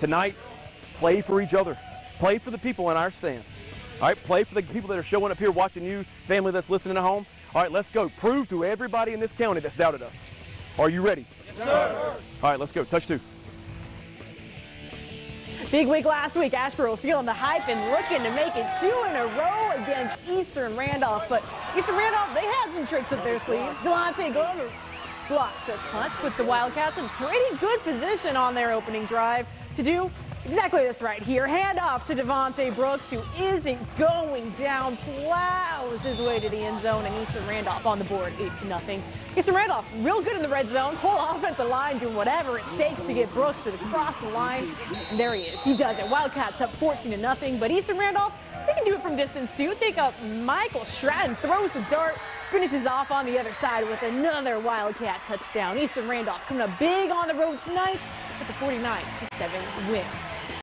tonight, play for each other. Play for the people in our stands. All right, play for the people that are showing up here watching you, family that's listening at home. All right, let's go. Prove to everybody in this county that's doubted us. Are you ready? Yes, sir. All right, let's go. Touch two. Big week last week. Asheboro feeling the hype and looking to make it two in a row against Eastern Randolph. But Eastern Randolph, they had some tricks up their sleeves. Delonte Glover blocks this punch, puts the Wildcats in pretty good position on their opening drive to do exactly this right here. Hand off to Devontae Brooks, who isn't going down, plows his way to the end zone, and Eastern Randolph on the board, 8 to nothing. Eastern Randolph, real good in the red zone. Whole offensive line doing whatever it takes to get Brooks to the cross the line. And there he is. He does it. Wildcats up 14 to nothing, but Eastern Randolph, they can do it from distance too. Think up Michael Stratton throws the dart, finishes off on the other side with another Wildcat touchdown. Eastern Randolph coming up big on the road tonight with a 49 7 win.